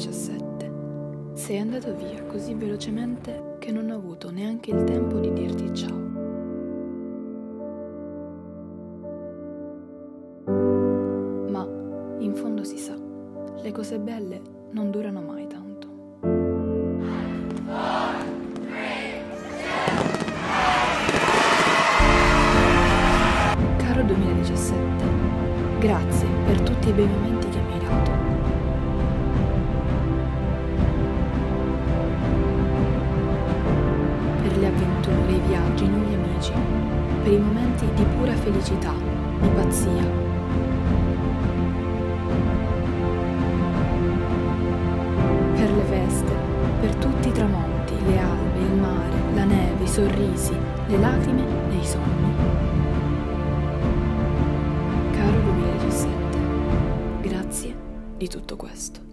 Caro 2017, sei andato via così velocemente che non ho avuto neanche il tempo di dirti ciao. Ma in fondo si sa, le cose belle non durano mai tanto. Caro 2017, grazie per tutti i bei momenti che mi hai dato. Per i momenti di pura felicità, di pazzia. Per le feste, per tutti i tramonti, le albe, il mare, la neve, i sorrisi, le lacrime e i sogni. Caro 2017, grazie di tutto questo.